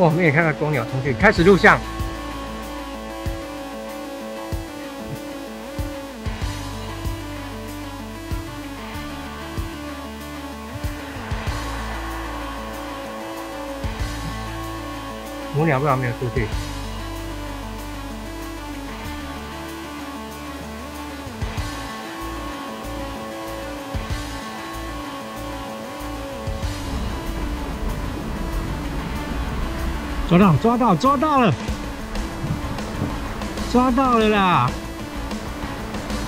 我们也看到公鸟出去，开始录像。母鸟不知道没有出去。抓到，抓到，抓到了，抓到了啦！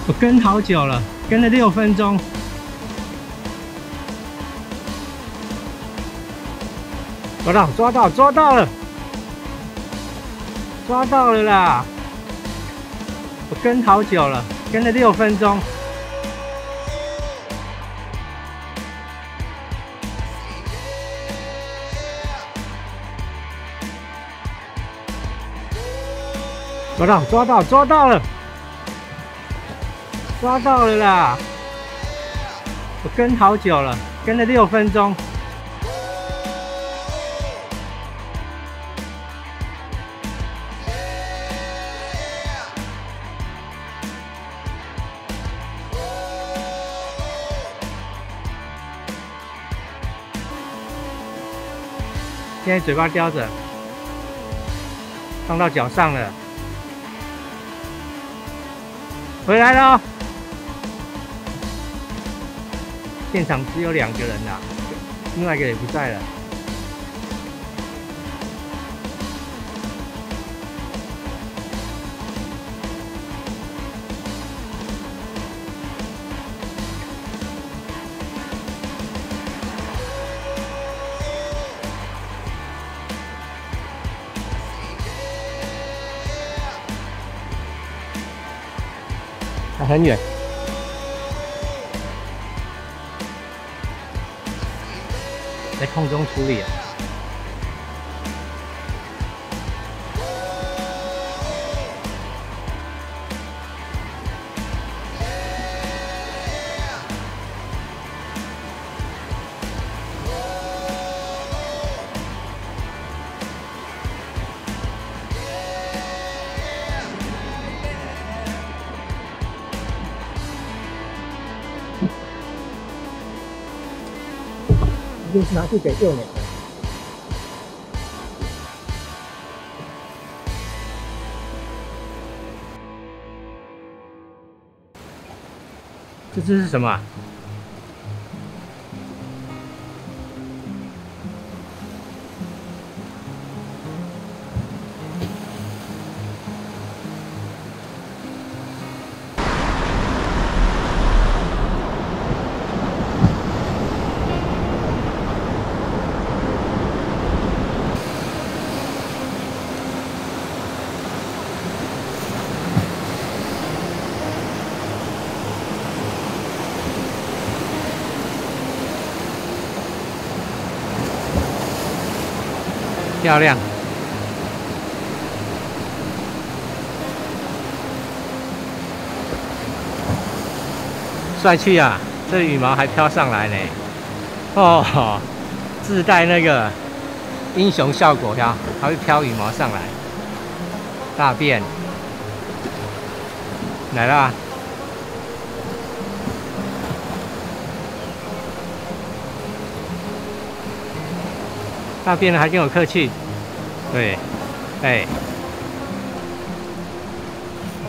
我跟好久了，跟了六分钟。抓到，抓到，抓到了，抓到了啦！我跟好久了，跟了六分钟。抓到，抓到，抓到了，抓到了啦！我跟好久了，跟了六分钟。现在嘴巴叼着，放到脚上了。回来了，现场只有两个人啦，另外一个也不在了。还很远，在空中处理啊。就是拿去给幼鸟。这只是什么？漂亮，帅气啊！这羽毛还飘上来呢，哦，自带那个英雄效果呀，还会飘羽毛上来。大便来啦！大便了还跟我客气，对，哎，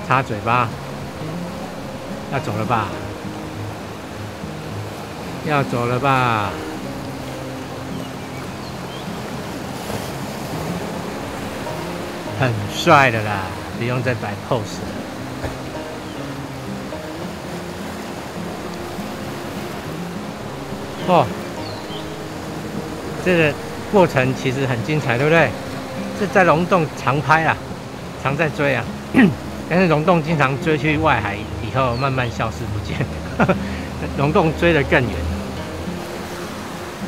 擦嘴巴，要走了吧？要走了吧？很帅的啦，不用再摆 pose 了。哦，这个。过程其实很精彩，对不对？是在溶洞常拍啊，常在追啊。但是溶洞经常追去外海以后，慢慢消失不见。溶洞追得更远。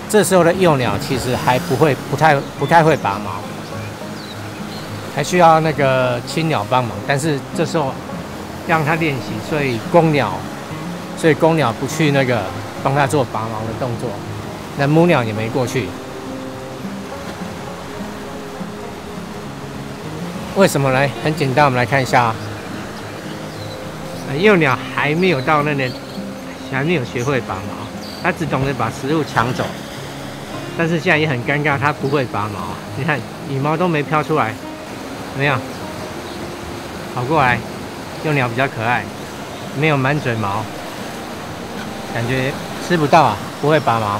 这时候的幼鸟其实还不会，不太不太会拔毛，还需要那个青鸟帮忙。但是这时候让它练习，所以公鸟，所以公鸟不去那个帮它做拔毛的动作，那母鸟也没过去。为什么呢？很简单，我们来看一下。幼鸟还没有到那里，还没有学会拔毛，它只懂得把食物抢走。但是现在也很尴尬，它不会拔毛。你看羽毛都没飘出来，怎么样？跑过来，幼鸟比较可爱，没有满嘴毛，感觉吃不到啊，不会拔毛。